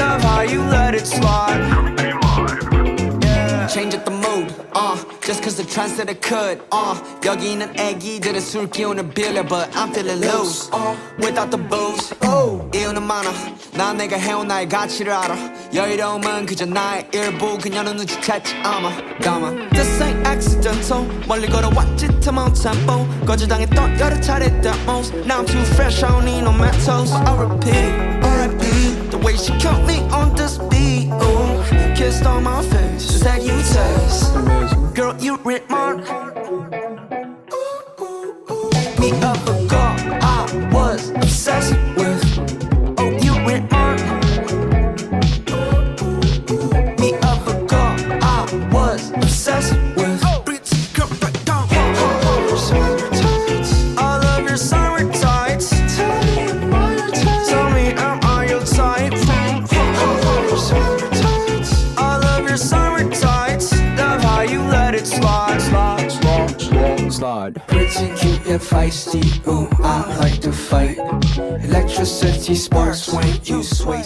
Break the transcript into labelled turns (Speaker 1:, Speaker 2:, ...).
Speaker 1: Love how you let it slide. Yeah.
Speaker 2: Change up the mood, uh Just cause the trend said it could, uh 여기 있는 애기들의 술 기운을 빌려 But I'm feeling loose, uh Without the booze, oh. 이유는 많아 난 내가 해온 나의 가치를 알아 여유로움은 그저 나의 일부 그녀는 눈치챘지 아마 담아 This ain't accidental 멀리 걸어왔지 틈없는 tempo 거절당했던 여러 차례 demos Now I'm too fresh, I don't need no mentos I repeat, You read my Me up a girl I was obsessed with Oh, you read Me up a girl I was obsessed with slide, slide, slide, slide,
Speaker 1: Pretty cute yet feisty. Ooh, I like to fight. Electricity sparks when you sway.